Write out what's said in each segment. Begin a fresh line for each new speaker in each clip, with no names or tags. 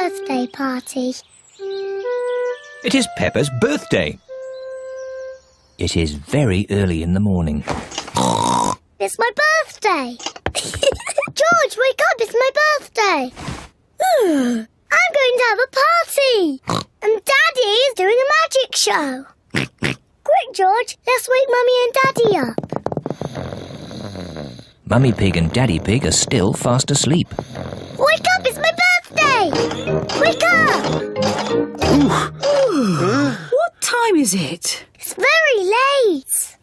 birthday party.
It is Peppa's birthday. It is very early in the morning.
It's my birthday. George, wake up, it's my birthday. Hmm, I'm going to have a party. And Daddy is doing a magic show. Quick, George, let's wake Mummy and Daddy up.
Mummy Pig and Daddy Pig are still fast asleep.
Wake up, it's my birthday. Wake up.
What time is it?
It's very late.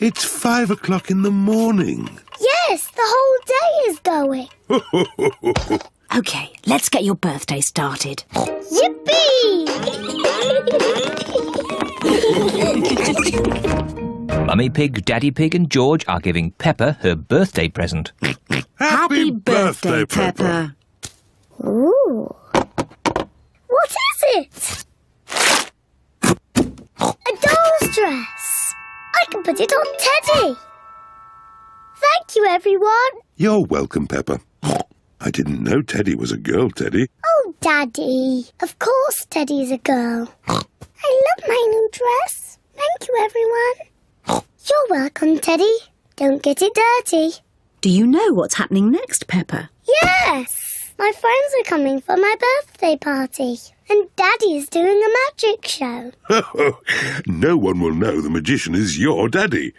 It's five o'clock in the morning.
Yes, the whole day is going.
OK, let's get your birthday started.
Yippee!
Mummy Pig, Daddy Pig and George are giving Peppa her birthday present.
Happy, birthday,
Peppa.
Ooh. What is it? A doll's dress. I can put it on Teddy. Thank you, everyone.
You're welcome, Peppa. I didn't know Teddy was a girl, Teddy.
Oh, Daddy. Of course Teddy's a girl. I love my new dress. Thank you, everyone. You're welcome, Teddy. Don't get it dirty.
Do you know what's happening next, Peppa?
Yes! My friends are coming for my birthday party. And Daddy's doing a magic show.
no one will know the magician is your daddy.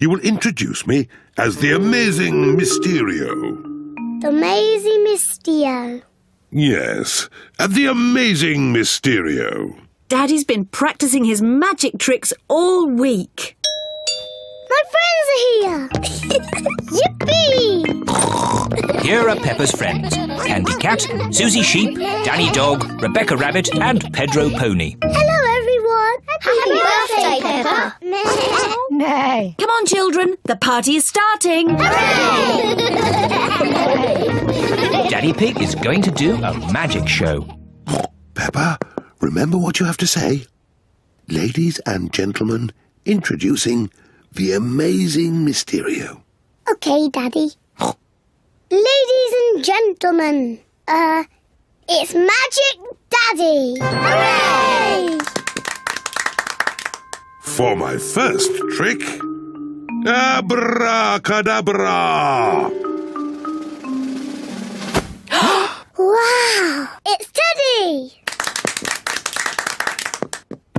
You will introduce me as the amazing Mysterio.
The Maisie Mistio.
Yes, the amazing Mysterio.
Daddy's been practicing his magic tricks all week.
My here! Yippee!
Here are Peppa's friends Candy Cat, Susie Sheep, Danny Dog, Rebecca Rabbit, and Pedro Pony.
Hello, everyone! Happy, birthday, Peppa!
Nay.
Come on, children, the party is starting. Hooray!
Daddy Pig is going to do a magic show.
Peppa, remember what you have to say. Ladies and gentlemen, introducing the amazing Mysterio.
Okay, Daddy. Ladies and gentlemen, uh, it's Magic Daddy! Hooray!
For my first trick, abracadabra.
Wow! It's Teddy!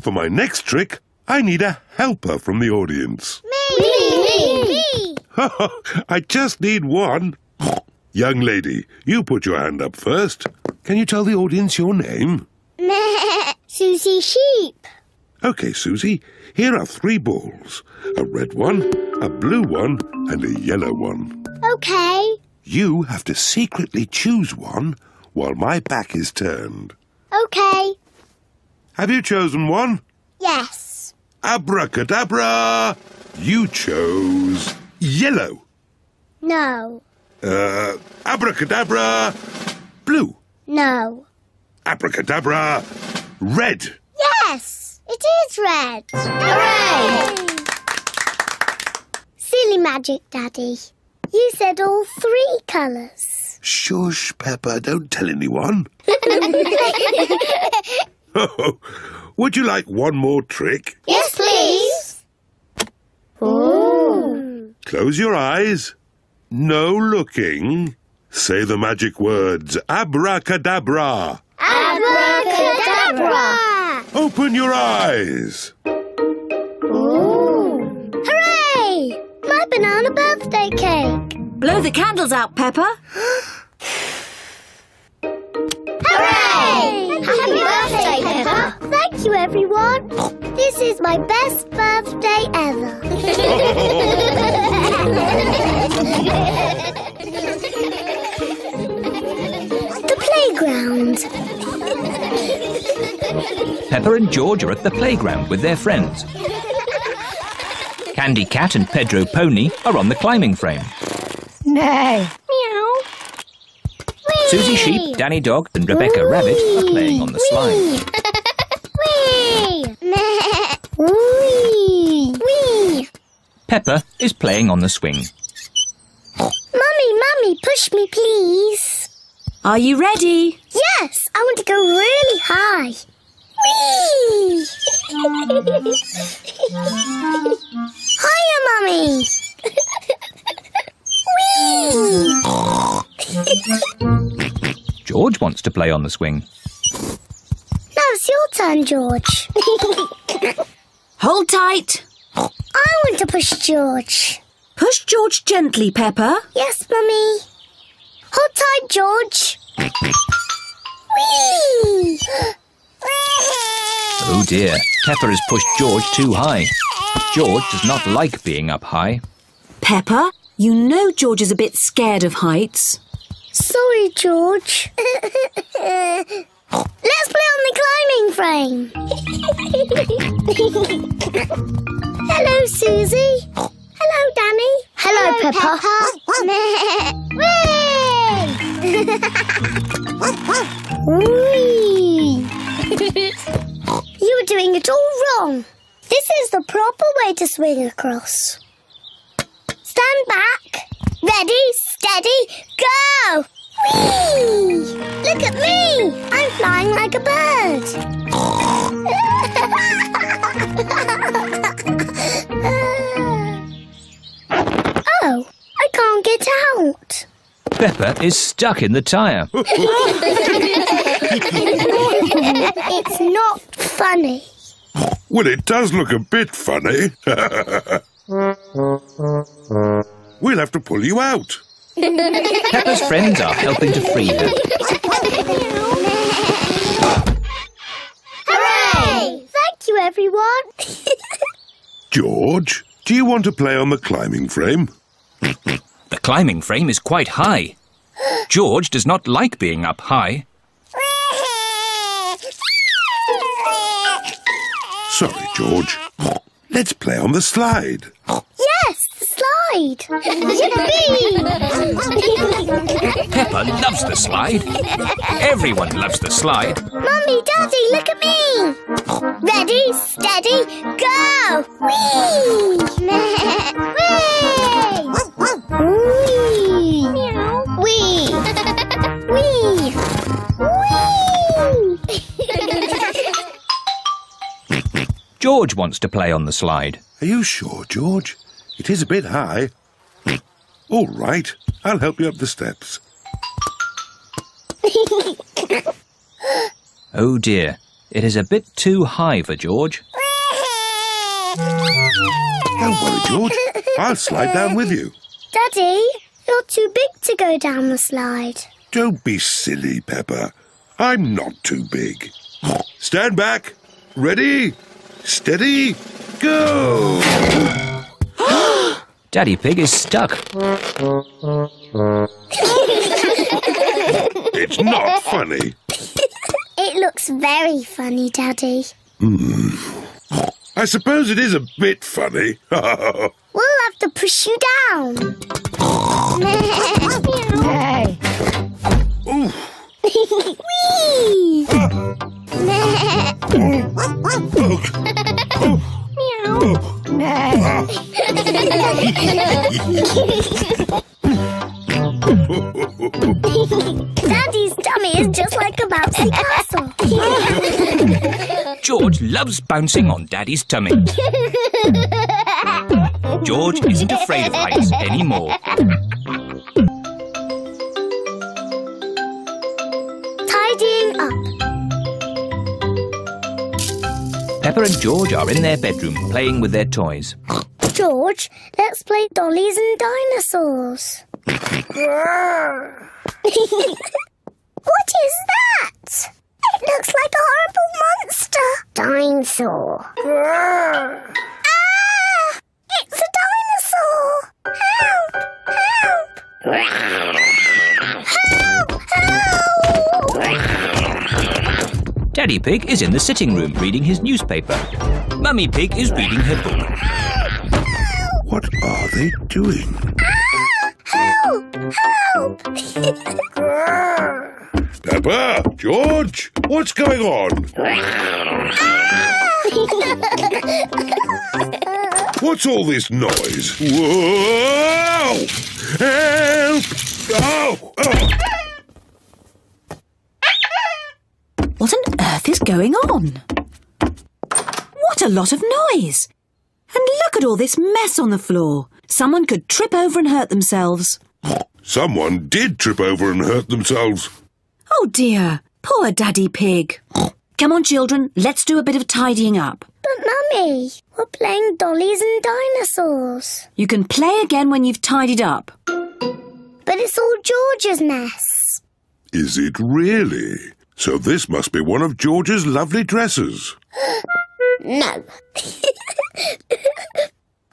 For my next trick, I need a helper from the audience.
Me! Me! Me!
I just need one. Young lady, you put your hand up first. Can you tell the audience your name?
Me! Susie Sheep.
Okay, Susie, here are three balls a red one, a blue one, and a yellow one.
Okay.
You have to secretly choose one while my back is turned.
Okay.
Have you chosen one?
Yes.
Abracadabra! You chose yellow.
No.
Uh, abracadabra, blue.
No.
Abracadabra, red.
Yes! It is red. Hooray! Silly magic, Daddy. You said all three colours.
Shush, Peppa, don't tell anyone. Would you like one more trick?
yes, please. Ooh.
Close your eyes. No looking. Say the magic words abracadabra.
Abracadabra!
Open your eyes.
Ooh. Hooray! My banana birthday cake.
Blow the candles out, Peppa.
Everyone. This is my best birthday ever. the playground.
Peppa and George are at the playground with their friends. Candy Cat and Pedro Pony are on the climbing frame.
Nay.
Meow. Whee!
Susie Sheep, Danny Dog, and Rebecca Rabbit are playing on the slide.
Whee! Meh. Whee! Whee!
Peppa is playing on the swing.
Mummy, Mummy, push me, please.
Are you ready?
Yes! Yes, I want to go really high. Whee! Hiya, Mummy. Whee!
George wants to play on the swing.
Now it's your turn, George.
Hold tight.
I want to push George.
Push George gently, Peppa.
Yes, Mummy. Hold tight, George. Whee!
Oh dear, Peppa has pushed George too high. George does not like being up high.
Peppa, you know George is a bit scared of heights.
Sorry, George. Let's play on the climbing frame. Hello, Susie. Hello, Danny. Hello, Peppa. Whee! you were doing it all wrong. This is the proper way to swing across. Stand back. Ready, steady, go! Whee! Look at me! I'm flying like a bird. oh, I can't get out.
Peppa is stuck in the tyre.
It's not funny.
Well, it does look a bit funny. we'll have to pull you out.
Peppa's friends are helping to free her.
Hooray! Thank you, everyone.
George, do you want to play on the climbing frame?
The climbing frame is quite high. George does not like being up high.
Sorry, George. Let's play on the slide.
yes, the slide. Yippee!
Peppa loves the slide. Everyone loves the slide.
Mummy, Daddy, look at me. Ready, steady, go! Whee! Whee!
George wants to play on the slide.
Are you sure, George? It is a bit high. All right, I'll help you up the steps.
Oh dear, it is a bit too high for George.
Don't worry, George. I'll slide down with you.
Daddy, you're too big to go down the slide.
Don't be silly, Peppa. I'm not too big. Stand back. Ready? Steady? Go!
Daddy Pig is stuck.
It's not funny.
It looks very funny, Daddy. Hmm.
I suppose it is a bit funny.
We'll have to push you down.
Nay.
Ooh,
Whee!
Ah.
Daddy's tummy is just like a bouncy castle.
George loves bouncing on Daddy's tummy. George isn't afraid of heights anymore. Peppa and George are in their bedroom playing with their toys.
George, let's play dollies and dinosaurs. what is that? It looks like a horrible monster. Dinosaur. ah! It's a dinosaur. Help! Help! help! Help!
Daddy Pig is in the sitting room reading his newspaper. Mummy Pig is reading her book.
what are they doing?
Help! Help!
Peppa! George! What's going on? What's all this noise? Whoa! Help! Oh! oh.
Going on? What a lot of noise! And look at all this mess on the floor. Someone could trip over and hurt themselves.
Someone did trip over and hurt themselves.
Oh dear, poor Daddy Pig. Come on, children, let's do a bit of tidying up.
But, Mummy, we're playing dollies and dinosaurs.
You can play again when you've tidied up.
But it's all George's mess.
Is it really? So this must be one of George's lovely dresses.
No.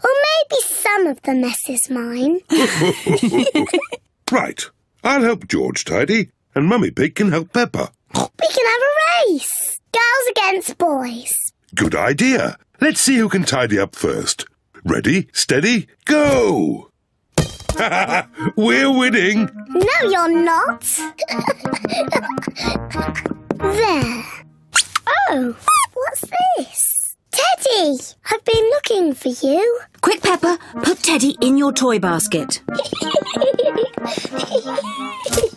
or maybe some of the mess is mine.
Right. I'll help George tidy, and Mummy Pig can help Peppa.
We can have a race. Girls against boys.
Good idea. Let's see who can tidy up first. Ready, steady, go! We're winning!
No, you're not. there. Oh, what's this? Teddy, I've been looking for you.
Quick, Peppa, put Teddy in your toy basket.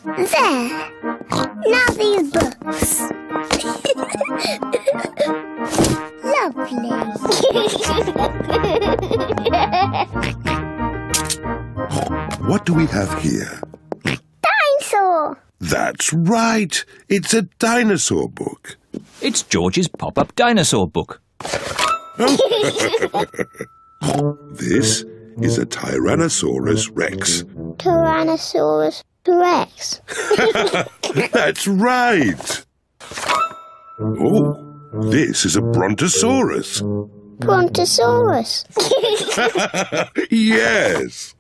There. Now these books. Lovely.
What do we have here?
Dinosaur.
That's right. It's a dinosaur book.
It's George's pop-up dinosaur book.
This is a Tyrannosaurus Rex.
Tyrannosaurus Rex.
That's right. Oh, this is a Brontosaurus.
Brontosaurus.
Yes.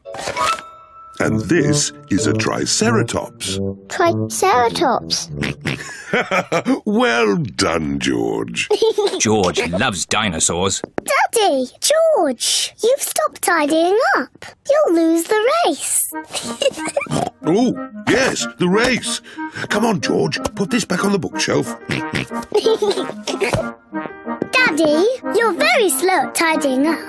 And this is a Triceratops.
Triceratops.
Well done, George.
George loves dinosaurs.
Daddy, George, you've stopped tidying up. You'll lose the race.
Oh, yes, the race. Come on, George, put this back on the bookshelf.
Daddy, you're very slow at tidying up.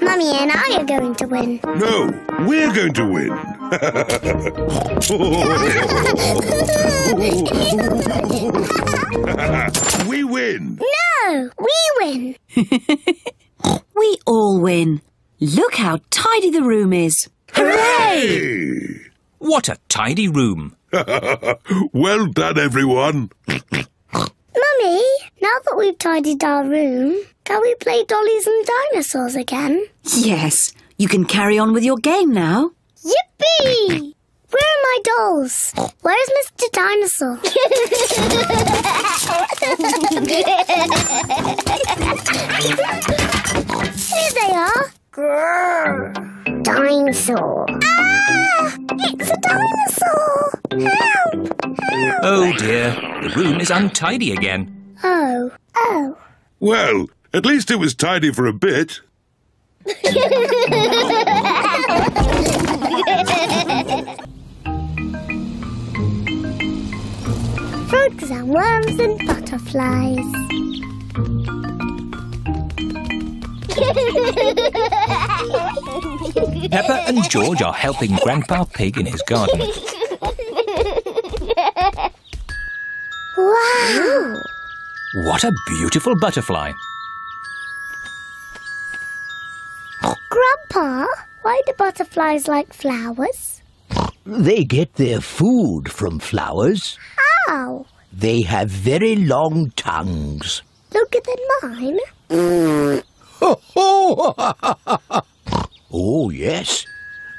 Mummy and I are going to win.
No, we're going to win. we win.
No, we win.
We all win. Look how tidy the room is.
Hooray!
What a tidy room.
well done, everyone.
Mummy, now that we've tidied our room, can we play dollies and dinosaurs again?
Yes, you can carry on with your game now.
Yippee! Where are my dolls? Where's Mr. Dinosaur? Here they are. Grrr. Dinosaur. Ah! It's a dinosaur! Help! Help!
Oh dear, the room is untidy again.
Oh, oh.
Well, at least it was tidy for a bit.
Frogs and worms and butterflies.
Peppa and George are helping Grandpa Pig in his garden.
wow!
What a beautiful butterfly.
Grandpa, why do butterflies like flowers?
They get their food from flowers.
How?
They have very long tongues.
Longer than mine.
Oh, yes.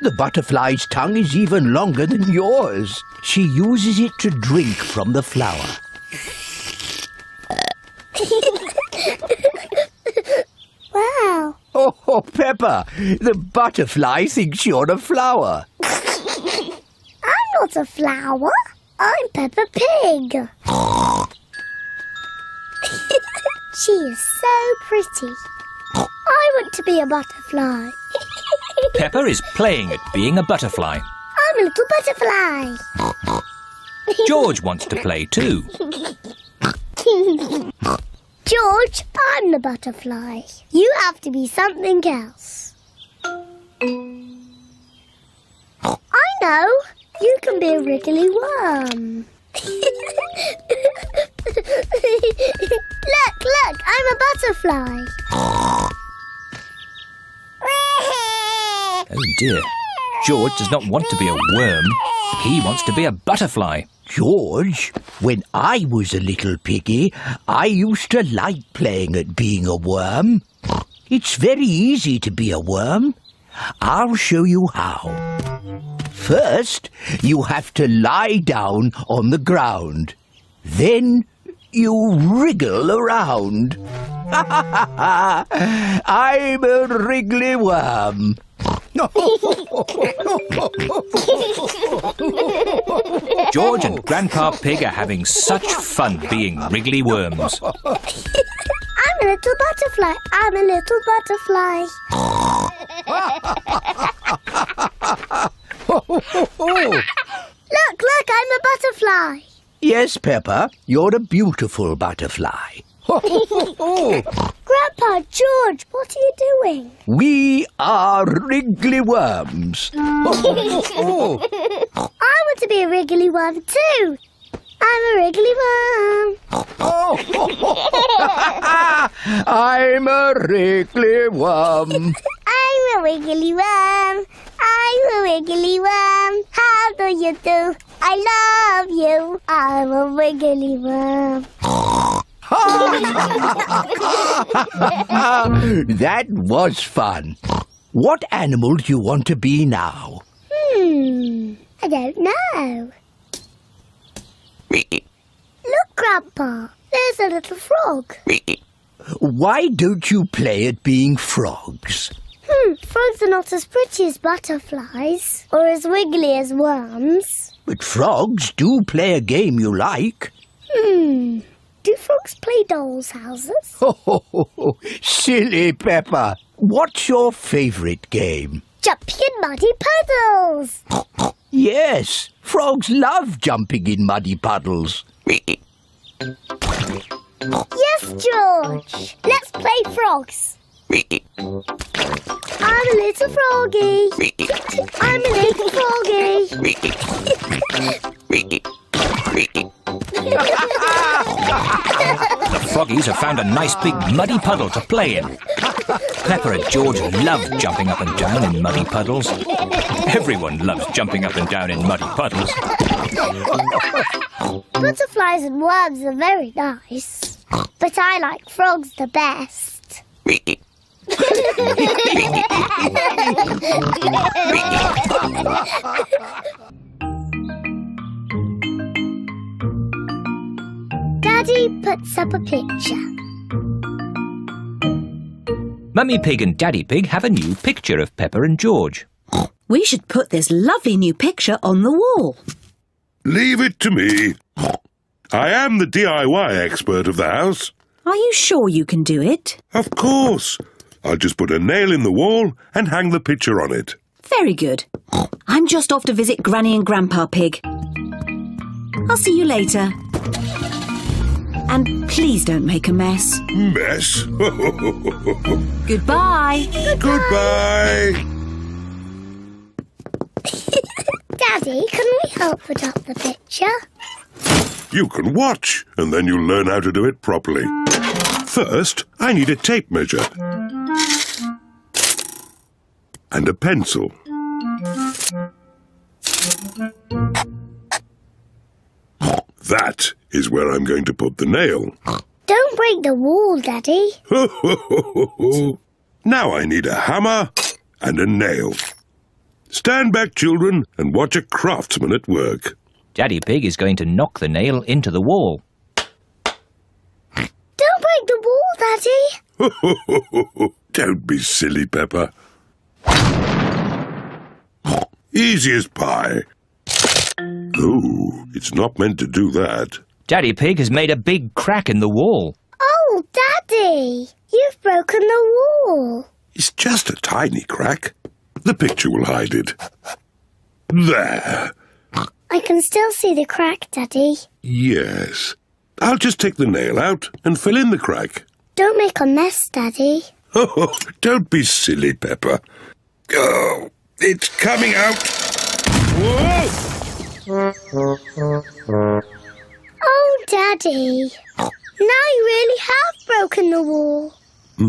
The butterfly's tongue is even longer than yours. She uses it to drink from the flower.
Wow.
Oh, Peppa, the butterfly thinks you're a flower.
I'm not a flower. I'm Peppa Pig. she is so pretty. I want to be a butterfly.
Peppa is playing at being a butterfly.
I'm a little butterfly.
George wants to play too.
George, I'm the butterfly. You have to be something else. I know. You can be a wriggly worm. Look, look, I'm a butterfly.
Oh dear. George does not want to be a worm. He wants to be a butterfly.
George, when I was a little piggy, I used to like playing at being a worm. It's very easy to be a worm. I'll show you how. First, you have to lie down on the ground. Then you wriggle around. I'm a wriggly worm.
George and Grandpa Pig are having such fun being wriggly worms.
I'm a little butterfly. I'm a little butterfly. Look, look, I'm a butterfly.
Yes, Peppa, you're a beautiful butterfly.
Grandpa George, what are you doing?
We are wriggly worms.
I want to be a wriggly worm too. I'm a wriggly worm.
I'm a wriggly worm.
I'm a wiggly worm. I'm a wiggly worm. How do you do? I love you. I'm a wiggly worm.
that was fun. What animal do you want to be now?
Hmm. I don't know. Look, Grandpa. There's a little frog.
Why don't you play at being frogs?
Hmm. Frogs are not as pretty as butterflies or as wiggly as worms.
But frogs do play a game you like.
Hmm. Do frogs play dolls' houses?
Oh, silly Peppa. What's your favourite game?
Jumping in muddy puddles.
Yes, frogs love jumping in muddy puddles.
Yes, George. Let's play frogs. I'm a little froggy. I'm a little froggy.
The froggies have found a nice big muddy puddle to play in. Peppa and George love jumping up and down in muddy puddles. Everyone loves jumping up and down in muddy puddles.
Butterflies and worms are very nice, but I like frogs the best. Daddy puts up a picture.
Mummy Pig and Daddy Pig have a new picture of Peppa and George.
We should put this lovely new picture on the wall.
Leave it to me. I am the DIY expert of the house.
Are you sure you can do it?
Of course. I'll just put a nail in the wall and hang the picture on it.
Very good. I'm just off to visit Granny and Grandpa Pig. I'll see you later. And please don't make a mess.
Mess.
Goodbye.
Goodbye.
Daddy, can we help put up the picture?
You can watch, and then you'll learn how to do it properly. First, I need a tape measure. And a pencil. That is where I'm going to put the nail.
Don't break the wall, Daddy.
now I need a hammer and a nail. Stand back, children, and watch a craftsman at work.
Daddy Pig is going to knock the nail into the wall.
Don't break the wall, Daddy.
Don't be silly, Peppa. Easy as pie. Oh, it's not meant to do that.
Daddy Pig has made a big crack in the wall.
Oh, Daddy, you've broken the wall.
It's just a tiny crack. The picture will hide it. There.
I can still see the crack, Daddy.
Yes. I'll just take the nail out and fill in the crack.
Don't make a mess, Daddy.
Oh, don't be silly, Peppa. Oh, it's coming out. Whoa!
Oh, Daddy. Now you really have broken the wall. Do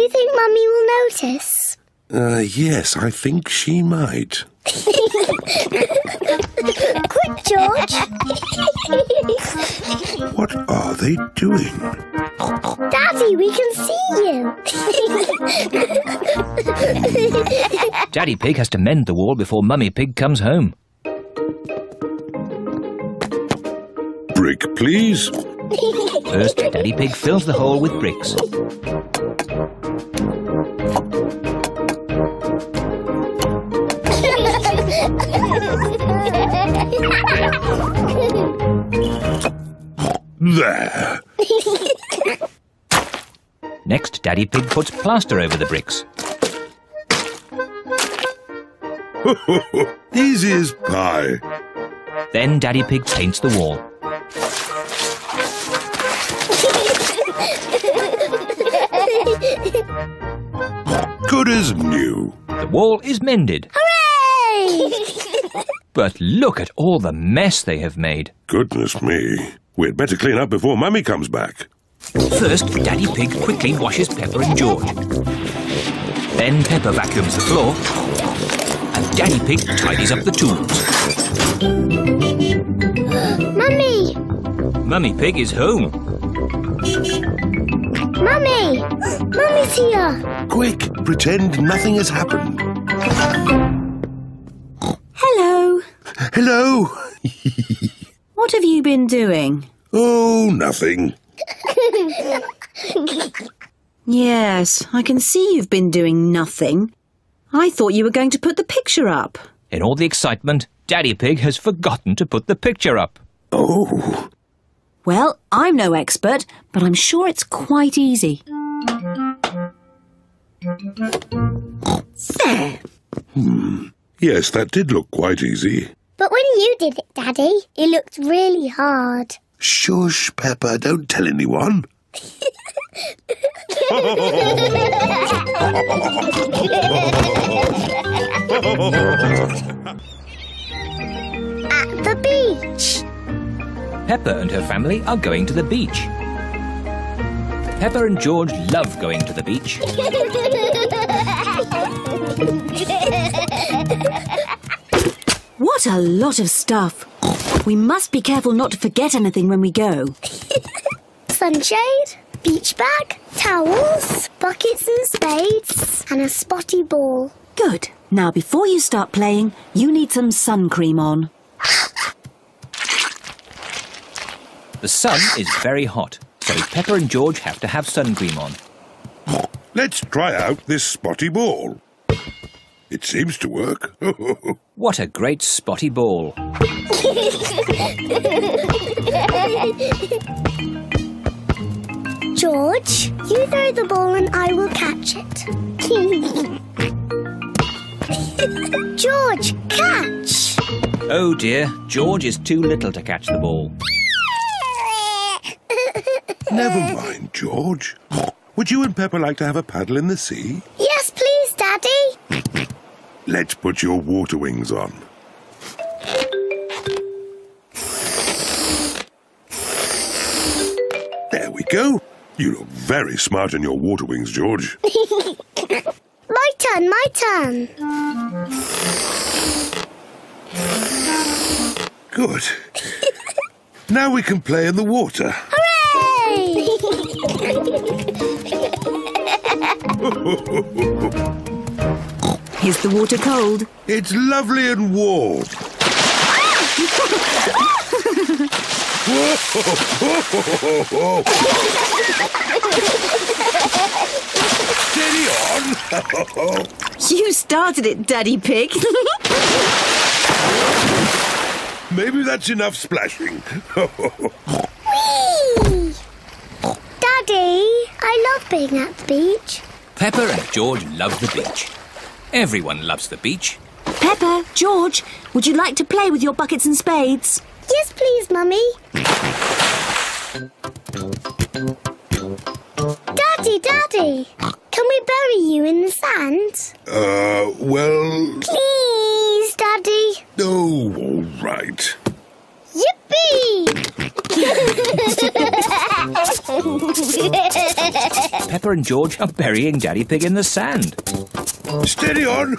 you think Mummy will notice?
Uh, yes, I think she might.
Quick, George.
What are they doing?
Daddy, we can see you.
Daddy Pig has to mend the wall before Mummy Pig comes home.
Brick, please.
First, Daddy Pig fills the hole with bricks.
There.
Next, Daddy Pig puts plaster over the bricks.
Easy as pie.
Then Daddy Pig paints the wall.
Good as new.
The wall is mended.
Hooray!
But look at all the mess they have made.
Goodness me. We'd better clean up before Mummy comes back.
First, Daddy Pig quickly washes Peppa and George. Then Peppa vacuums the floor. And Daddy Pig tidies up the tools.
Mummy!
Mummy Pig is home.
Mummy! Mummy's here.
Quick, pretend nothing has happened.
Hello.
Hello.
What have you been doing?
Oh, nothing.
Yes, I can see you've been doing nothing. I thought you were going to put the picture up.
In all the excitement, Daddy Pig has forgotten to put the picture up.
Oh,
Well, I'm no expert, but I'm sure it's quite easy. There.
yes, that did look quite easy.
But when you did it, Daddy, it looked really hard.
Shush, Peppa, don't tell anyone.
At the beach.
Peppa and her family are going to the beach. Peppa and George love going to the beach.
What a lot of stuff. We must be careful not to forget anything when we go.
Sunshade, beach bag, towels, buckets and spades, and a spotty ball.
Good. Now, before you start playing, you need some sun cream on.
The sun is very hot, so Peppa and George have to have sun cream on.
Let's try out this spotty ball. It seems to work.
What a great spotty ball.
George, you throw the ball and I will catch it. George, catch!
Oh dear, George is too little to catch the ball.
Never mind, George. Would you and Peppa like to have a paddle in the sea?
yes, please, Daddy.
Let's put your water wings on. There we go. You look very smart in your water wings, George.
My turn, my turn.
Good. now we can play in the water.
Is the water cold?
It's lovely and warm. Steady on.
You started it, Daddy Pig.
Maybe that's enough splashing.
Whee! Daddy, I love being at the beach.
Peppa and George love the beach. Everyone loves the beach.
Peppa, George, would you like to play with your buckets and spades?
Yes, please, Mummy. Daddy, Daddy, can we bury you in the sand?
uh, well,
Please, Daddy.
oh, all right.
Yippee!
Peppa and George are burying Daddy Pig in the sand.
Steady on.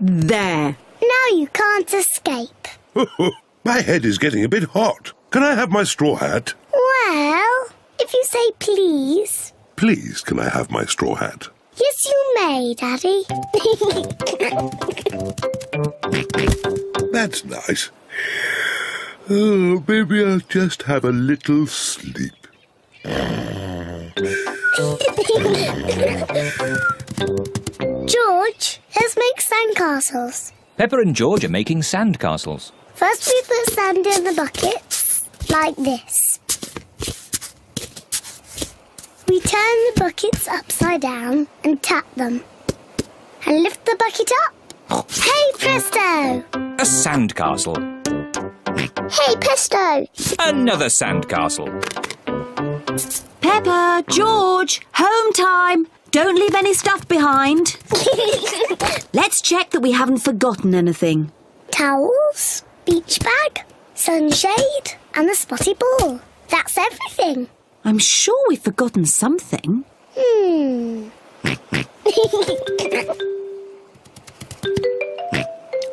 There.
now you can't escape.
my head is getting a bit hot. Can I have my straw hat?
Well, if you say please.
Please, can I have my straw hat?
Yes, you may, Daddy.
That's nice. Oh, maybe I'll just have a little sleep.
George, let's make sandcastles.
Peppa and George are making sand castles.
First, we put sand in the buckets, like this. We turn the buckets upside down and tap them. And lift the bucket up. Hey, presto!
A sandcastle.
Hey, presto!
Another sandcastle.
Peppa, George, home time. Don't leave any stuff behind. Let's check that we haven't forgotten anything.
Towels, beach bag, sunshade, and the spotty ball. That's everything.
I'm sure we've forgotten something.
Hmm.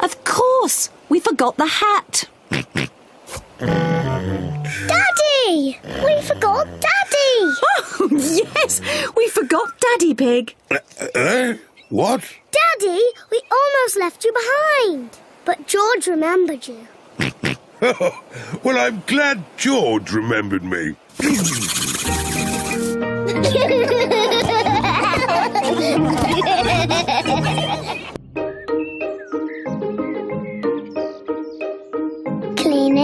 Of course, we forgot the hat.
Daddy! We forgot Daddy!
Oh, yes, we forgot Daddy Pig.
Eh? What?
Daddy, we almost left you behind. But George remembered you.
well, I'm glad George remembered me.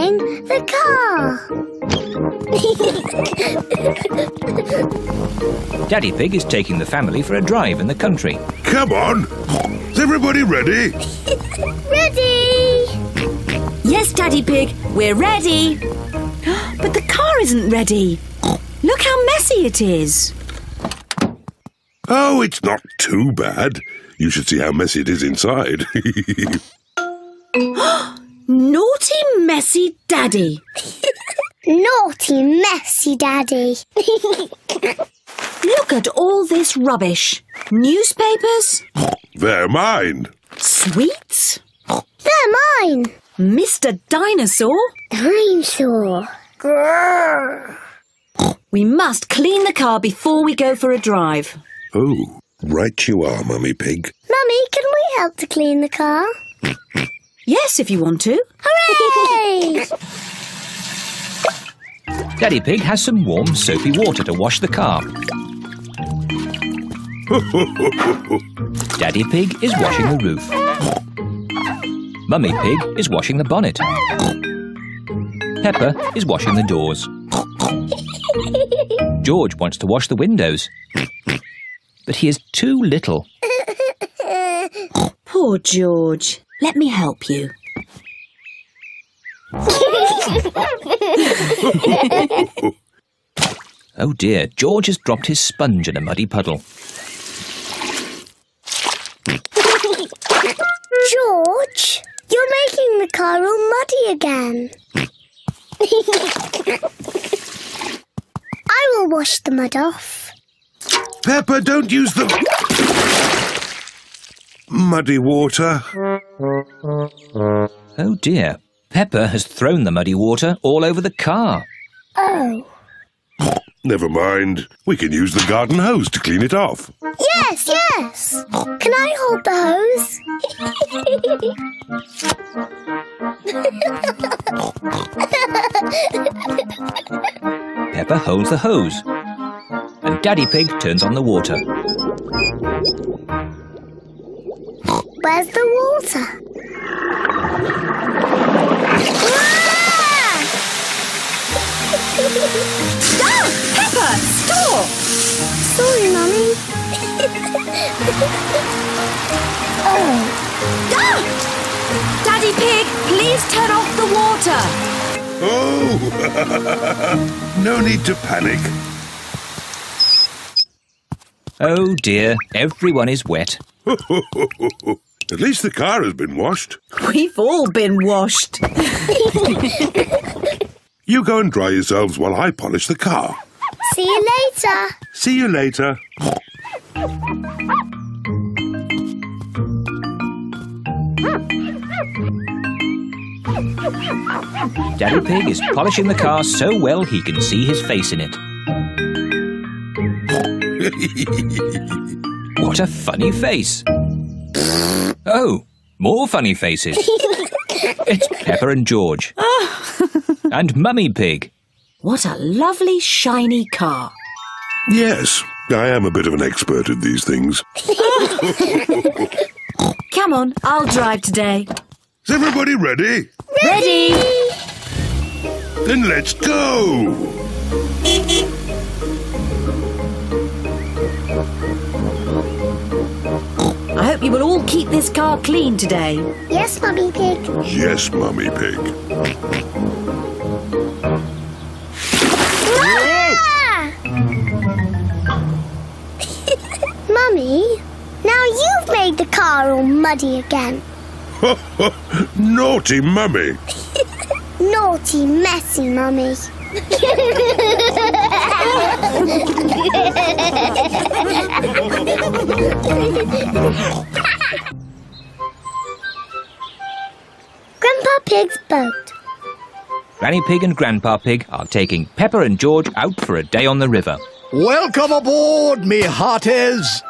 Cleaning the car.
Daddy Pig is taking the family for a drive in the country.
Come on. Is everybody ready?
Ready!
Yes, Daddy Pig, we're ready. But the car isn't ready. Look how messy it is.
Oh, it's not too bad. You should see how messy it is inside.
Naughty, messy Daddy.
Naughty, messy Daddy.
Look at all this rubbish. Newspapers,
They're mine.
sweets,
They're mine.
Mr. Dinosaur.
Dinosaur. Grrr.
We must clean the car before we go for a drive.
Oh, right you are, Mummy Pig.
Mummy, can we help to clean the car?
Yes, if you want to.
Hooray!
Daddy Pig has some warm, soapy water to wash the car. Daddy Pig is washing the roof. Mummy Pig is washing the bonnet. Peppa is washing the doors. George wants to wash the windows. But he is too little.
Poor George. Let me help you.
Oh dear, George has dropped his sponge in a muddy puddle.
George, you're making the car all muddy again. I will wash the mud off.
Peppa, don't use the muddy water.
Oh dear, Peppa has thrown the muddy water all over the car.
Oh.
Never mind. We can use the garden hose to clean it off.
Yes, yes. Can I hold the hose?
Peppa holds the hose. And Daddy Pig turns on the water.
Where's the water?
Ah! Peppa, stop!
Sorry, Mummy. oh,
Ah! Daddy Pig, please turn off the water.
Oh! no need to panic.
Oh dear, everyone is wet.
At least the car has been washed.
We've all been washed.
You go and dry yourselves while I polish the car.
See you later.
See you later.
Daddy Pig is polishing the car so well he can see his face in it. What a funny face! Oh, more funny faces. It's Peppa and George. Oh. And Mummy Pig.
What a lovely shiny car.
Yes, I am a bit of an expert at these things.
Come on, I'll drive today.
Is everybody ready?
Ready?
Then let's go!
Hope you will all keep this car clean today.
Yes, Mummy Pig.
Yes, Mummy Pig.
Mummy, now you've made the car all muddy again.
Naughty Mummy.
Naughty, messy Mummy. Grandpa Pig's boat.
Granny Pig and Grandpa Pig are taking Peppa and George out for a day on the river.
Welcome aboard, me hearties.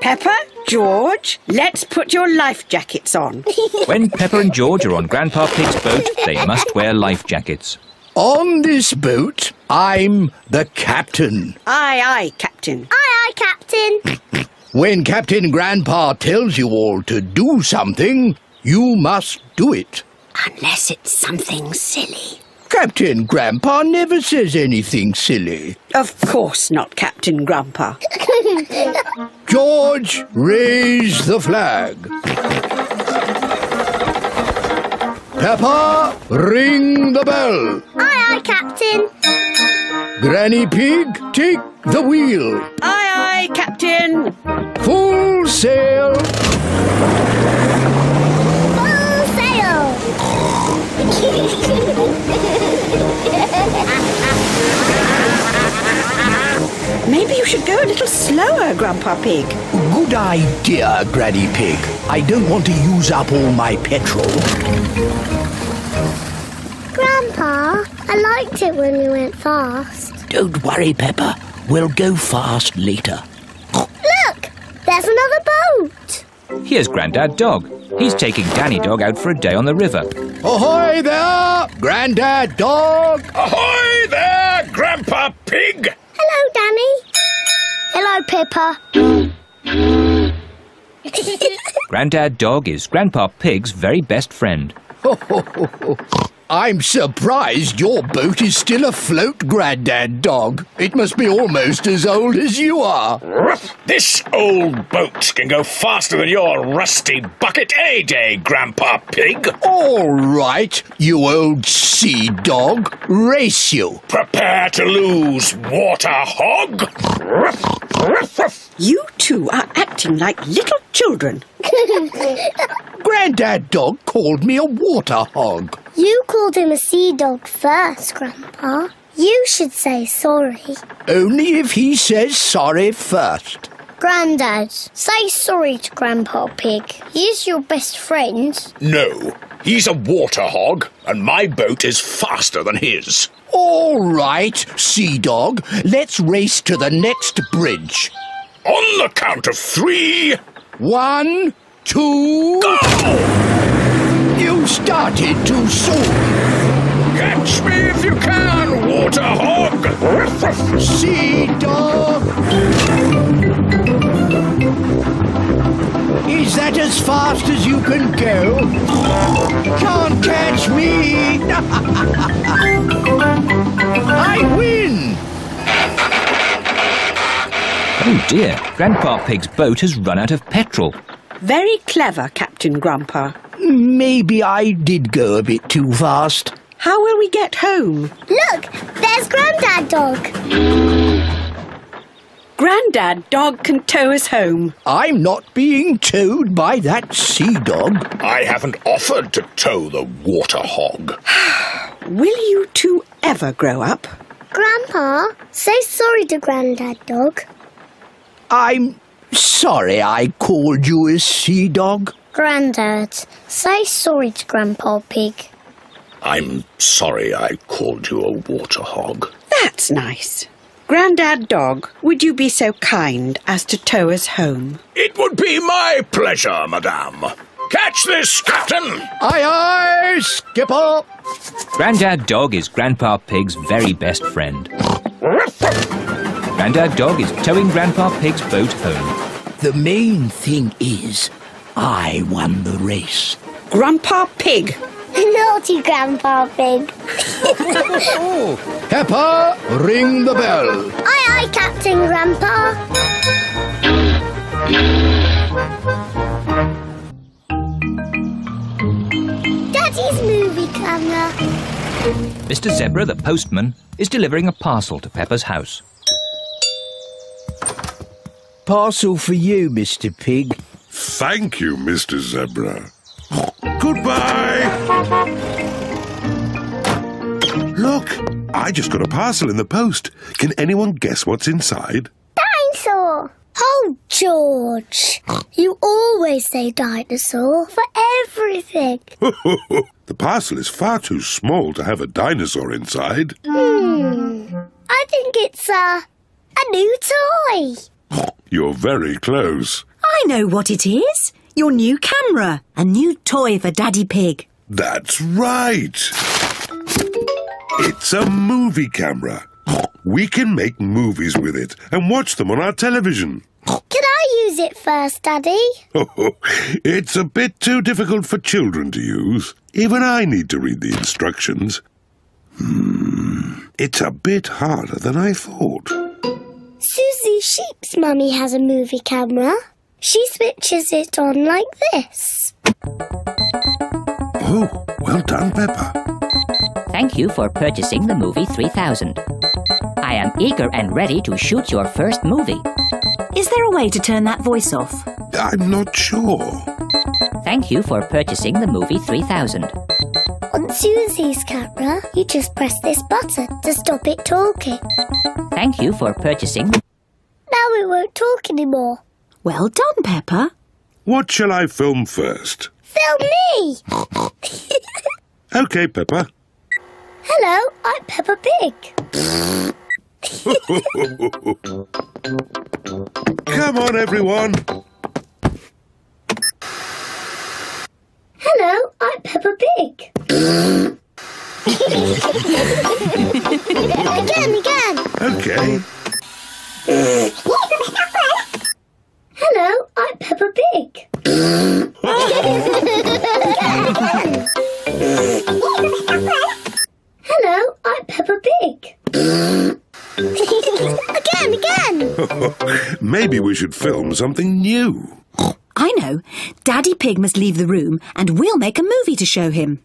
Peppa, George, let's put your life jackets on.
When Peppa and George are on Grandpa Pig's boat, they must wear life jackets.
On this boat, I'm the captain.
aye, aye, Captain.
Aye, aye, Captain.
When Captain Grandpa tells you all to do something, you must do it.
Unless it's something silly.
Captain Grandpa never says anything silly.
Of course not, Captain Grandpa.
George, raise the flag. Peppa, ring the bell.
Aye, aye, Captain.
Granny Pig, take the wheel.
Aye, aye, Captain.
Full sail.
Full sail.
Maybe you should go a little slower, Grandpa Pig.
Good idea, Granny Pig. I don't want to use up all my petrol.
Grandpa, I liked it when we went fast.
Don't worry, Peppa. We'll go fast later.
Look, there's another boat.
Here's Grandad Dog. He's taking Danny Dog out for a day on the river.
Ahoy there, Grandad Dog!
Ahoy there, Grandpa Pig!
Hello, Danny. Hello, Peppa.
Grandad Dog is Grandpa Pig's very best friend.
I'm surprised your boat is still afloat, Grandad Dog. It must be almost as old as you are.
This old boat can go faster than your rusty bucket any day, Grandpa Pig.
All right, you old sea dog. Race you.
Prepare to lose, water hog.
You two are acting like little children.
Grandad Dog called me a water hog.
you called him a sea dog first, Grandpa. You should say sorry.
Only if he says sorry first.
Grandad, say sorry to Grandpa Pig. He's your best friend.
No, he's a water hog, and my boat is faster than his.
All right, sea dog. Let's race to the next bridge.
On the count of three,
One, two.
go!
You started too soon.
Catch me if you can, water hog.
Sea dog. Is that as fast as you can go? Can't catch me.
Oh dear, Grandpa Pig's boat has run out of petrol.
Very clever, Captain Grandpa.
Maybe I did go a bit too fast.
How will we get home?
Look, there's Grandad Dog.
Grandad Dog can tow us home.
I'm not being towed by that sea dog.
I haven't offered to tow the water hog.
Will you two ever grow up?
Grandpa, say sorry to Grandad Dog.
I'm sorry I called you a sea dog.
Grandad, say sorry to Grandpa Pig.
I'm sorry I called you a water hog.
That's nice. Grandad Dog, would you be so kind as to tow us home?
It would be my pleasure, madame. Catch this, Captain!
Aye, aye, Skipper.
Grandad Dog is Grandpa Pig's very best friend. Grandad Dog is towing Grandpa Pig's boat home.
The main thing is, I won the race.
Grandpa Pig.
Naughty Grandpa Pig.
Oh, Peppa, ring the bell.
Aye, aye, Captain Grandpa. Daddy's movie camera.
Mr. Zebra, the postman, is delivering a parcel to Peppa's house.
Parcel for you, Mr. Pig.
Thank you, Mr. Zebra. Goodbye. Look, I just got a parcel in the post. Can anyone guess what's inside?
Dinosaur. Oh, George. You always say dinosaur for everything.
the parcel is far too small to have a dinosaur inside.
Hmm. I think it's a, a new toy.
You're very close.
I know what it is. Your new camera. A new toy for Daddy Pig.
That's right. It's a movie camera. We can make movies with it and watch them on our television.
Can I use it first, Daddy?
it's a bit too difficult for children to use. Even I need to read the instructions. Hmm, it's a bit harder than I thought.
Susie Sheep's mummy has a movie camera. She switches it on like this.
Oh, well done, Peppa.
Thank you for purchasing the movie 3000. I am eager and ready to shoot your first movie.
Is there a way to turn that voice off?
I'm not sure.
Thank you for purchasing the movie 3000.
On Susie's camera, you just press this button to stop it talking.
Thank you for purchasing.
Now we won't talk anymore.
Well done, Peppa.
What shall I film first?
Film me!
OK, Peppa.
Hello, I'm Peppa Pig.
Come on, everyone.
Hello, I'm Peppa Pig. again, again.
OK.
Hello, I'm Peppa Pig. Hello, I'm Peppa Pig. again, again.
Maybe we should film something new.
I know. Daddy Pig must leave the room and we'll make a movie to show him.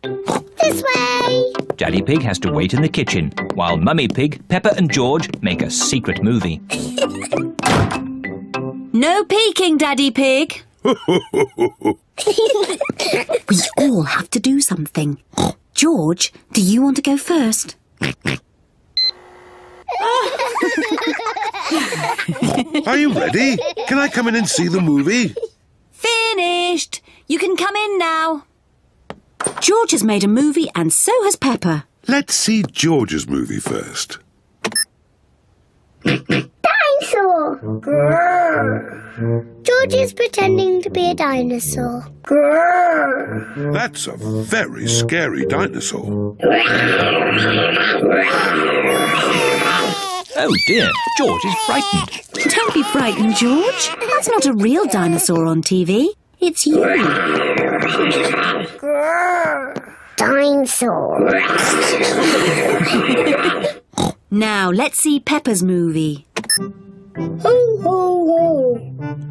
This way.
Daddy Pig has to wait in the kitchen, while Mummy Pig, Peppa and George make a secret movie.
No peeking, Daddy Pig. we all have to do something. George, do you want to go first?
Are you ready? Can I come in and see the movie?
Finished. You can come in now. George has made a movie and so has Peppa.
Let's see George's movie first.
Dinosaur. George is pretending to be a dinosaur.
That's a very scary dinosaur.
Oh dear, George is frightened.
Don't be frightened, George. That's not a real dinosaur on TV. It's you.
Dinosaur.
Now, let's see Peppa's movie.
Ho, ho, ho.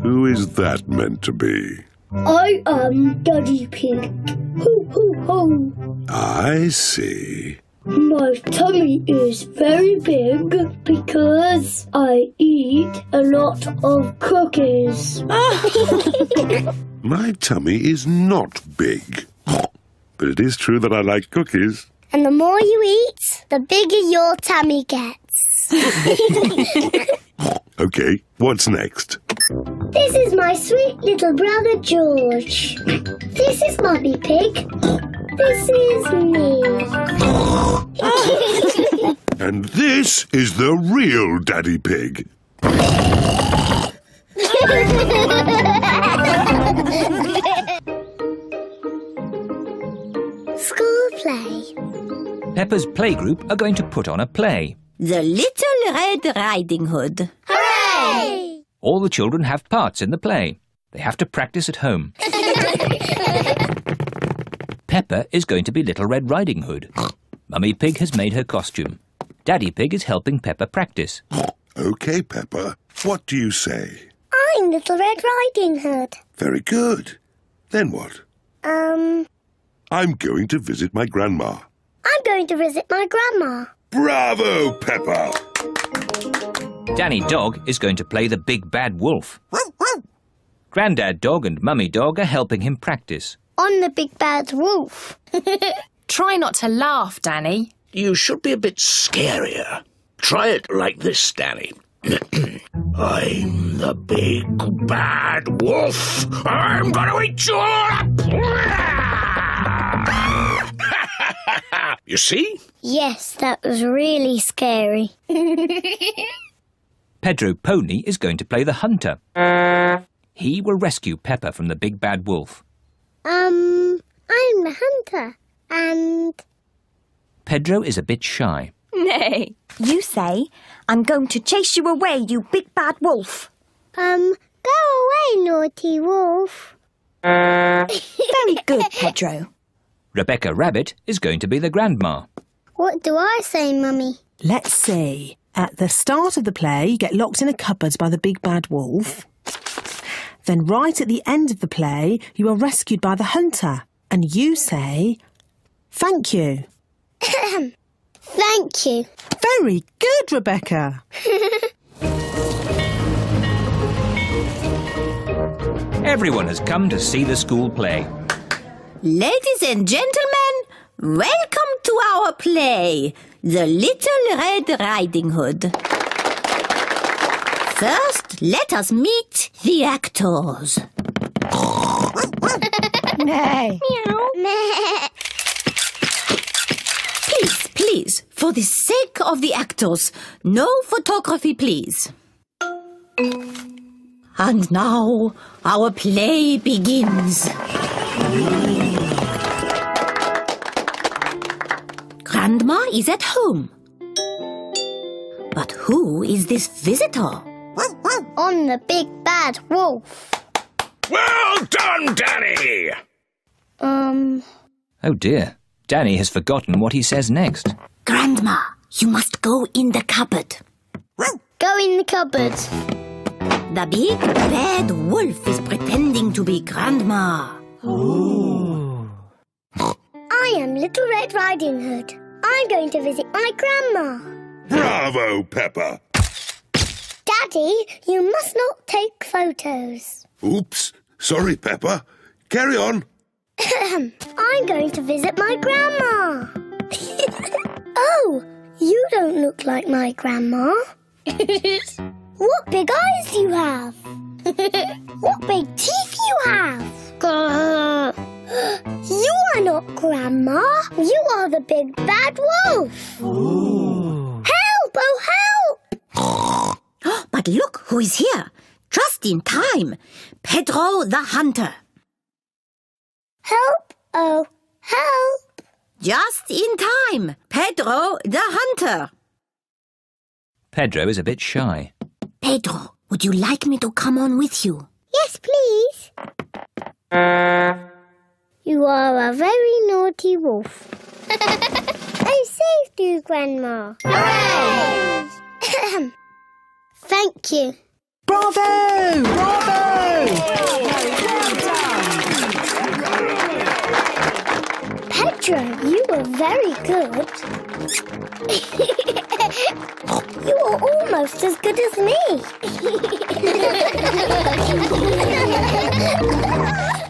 Who is that meant to be?
I am Daddy Pig. Ho, ho, ho.
I see.
My My tummy is very big because I eat a lot of cookies.
My tummy is not big. But it is true that I like cookies.
and the more you eat, the bigger your tummy gets.
Okay, what's next?
This is my sweet little brother George. This is Mummy Pig. This is me.
And this is the real Daddy Pig.
School play.
Peppa's playgroup are going to put on a play.
The Little Red Riding Hood.
Hooray!
All the children have parts in the play. They have to practice at home. Peppa is going to be Little Red Riding Hood. Mummy Pig has made her costume. Daddy Pig is helping Peppa practice.
Okay, Peppa, what do you say?
I'm Little Red Riding Hood.
Very good. Then what?
Um,
I'm going to visit my grandma.
I'm going to visit my grandma.
Bravo, Peppa!
Danny Dog is going to play the big bad wolf. Grandad Dog and Mummy Dog are helping him practice.
On the big bad wolf.
Try not to laugh, Danny.
You should be a bit scarier. Try it like this, Danny. I'm the big bad wolf. I'm gonna eat you all up. you see?
Yes, that was really scary.
Pedro Pony is going to play the hunter. He will rescue Peppa from the big bad wolf.
Um, I'm the hunter. And
Pedro is a bit shy.
Nay.
You say, I'm going to chase you away, you big bad wolf.
um, go away, naughty wolf.
Very good, Pedro.
Rebecca Rabbit is going to be the grandma.
What do I say, Mummy?
Let's see. At the start of the play, you get locked in a cupboard by the big bad wolf. Then, right at the end of the play, you are rescued by the hunter. And you say, Thank you.
Thank you.
Very good, Rebecca.
Everyone has come to see the school play.
Ladies and gentlemen, welcome to our play, The Little Red Riding Hood. First, let us meet the actors.
Nay.
Meow.
Please, please, for the sake of the actors, no photography, please. And now our play begins. Grandma is at home. But who is this visitor?
On the big bad wolf.
Well done, Danny!
Um,
Oh dear, Danny has forgotten what he says next.
Grandma, you must go in the cupboard.
go in the cupboard.
The big bad wolf is pretending to be Grandma. Ooh.
I am Little Red Riding Hood. I'm going to visit my grandma.
Bravo, Peppa!
Daddy, you must not take photos.
Oops. Sorry, Peppa. Carry on.
I'm going to visit my grandma. oh, you don't look like my grandma. what big eyes you have. what big teeth you have. you are not grandma. You are the big bad wolf. Help! Oh, help!
But look who is here. Just in time. Pedro the Hunter.
Help! Oh, help!
Just in time. Pedro the Hunter.
Pedro is a bit shy.
Pedro, would you like me to come on with you?
Yes, please. You are a very naughty wolf. I saved you, Grandma. Hooray! Thank you.
Bravo! Bravo!
Pedro Pedro, you were very good. you are almost as good as me.